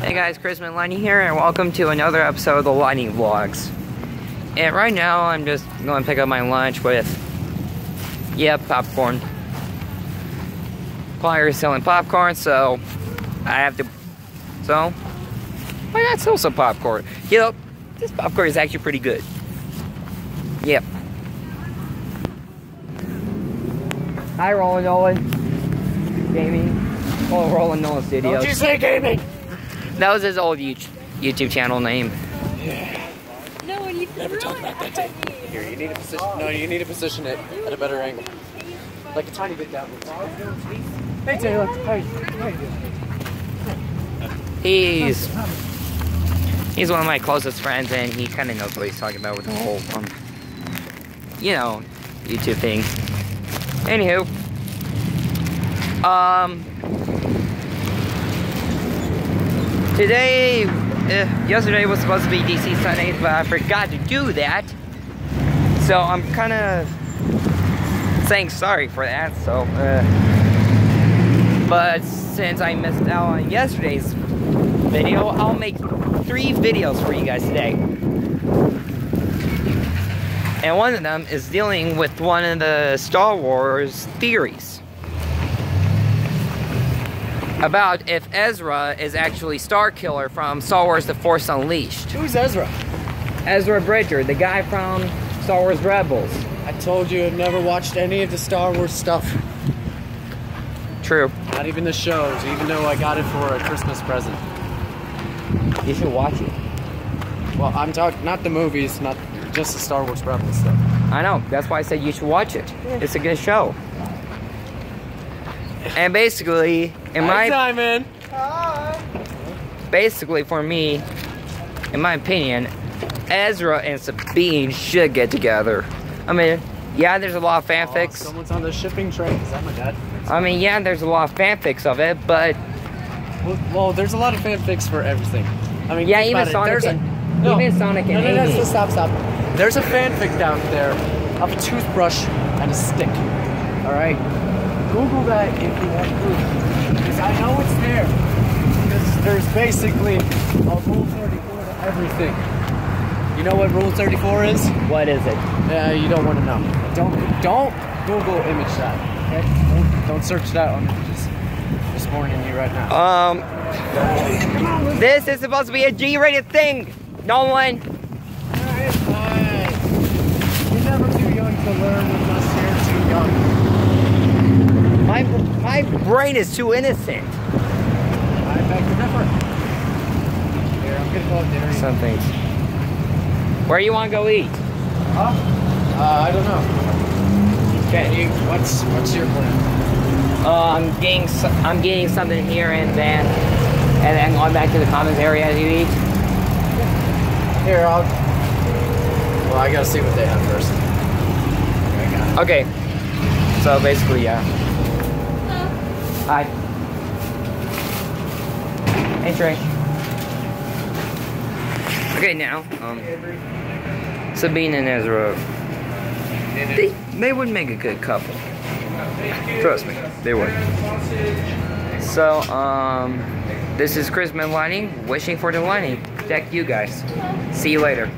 Hey guys, Crismon Lightning here, and welcome to another episode of the Lightning Vlogs. And right now, I'm just going to pick up my lunch with, yeah, popcorn. Pliers selling popcorn, so I have to, so, why not sell some popcorn? You know, this popcorn is actually pretty good. Yep. Hi, Roland Nolan. Gaming. Oh, Roland Nolan Studios. Don't you say gaming! That was his old YouTube channel name. No, and you Never talk about that day. Here, you need to position. No, you need to position it at a better angle, like a tiny bit down. Hey Taylor, hey, how? He's he's one of my closest friends, and he kind of knows what he's talking about with the whole, um, you know, YouTube thing. Anywho, um, today, uh, yesterday was supposed to be DC Sundays, but I forgot to do that. So I'm kind of saying sorry for that. So, uh, but since I missed out on yesterday's video, I'll make three videos for you guys today. And one of them is dealing with one of the Star Wars theories. About if Ezra is actually Starkiller from Star Wars The Force Unleashed. Who's Ezra? Ezra Bridger, the guy from Star Wars Rebels. I told you I've never watched any of the Star Wars stuff. True. Not even the shows, even though I got it for a Christmas present. You should watch it. Well, I'm talking not the movies, not just the Star Wars Rebels stuff. I know. That's why I said you should watch it. It's a good show. And basically, in my Hi, Simon. basically for me, in my opinion, Ezra and Sabine should get together. I mean, yeah, there's a lot of Oh, fanfics. someone's on the shipping train. Is that my dad? I mean, yeah, there's a lot of fanfics of it, but Well, well, there's a lot of fanfics for everything. I mean, yeah, even. Sonic, There's a, no, even Sonic and no, no, no, Amy. stop, stop. There's a fanfic down there of a toothbrush and a stick. All right, Google that if you want because I know it's there. Because there's basically a rule 34 to everything. You know what rule 34 is? What is it? Yeah, you don't want to know. Don't don't Google image that. Okay? Don't, don't search that on images. Just warning you right now. Um, this is supposed to be a G-rated thing. No Alright, My my brain is too innocent. I beg to differ. Here, I'm gonna call it dinner. Some things. Where you want to go eat? Huh? Uh, I don't know. Okay. You, what's what's your plan? Uh, I'm getting I'm getting something here and then and then going back to the commons area to eat. Here, I'll. Well, I gotta see what they have first. Okay, I got it. Okay. So basically, yeah. Hi. Hey Trey. Okay, now, um, Sabine and Ezra, they they would make a good couple. Trust me, they would. So, um, this is Chris Lighting, wishing for the lighting. Thank you guys. See you later.